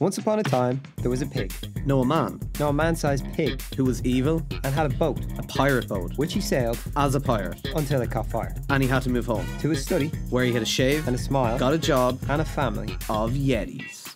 Once upon a time, there was a pig. No, a man No, a man sized pig, who was evil, and had a boat, a pirate boat, which he sailed as a pirate, until it caught fire. and he had to move home, To his study, where he had a shave, and a smile, got a job and a family. of Yetis.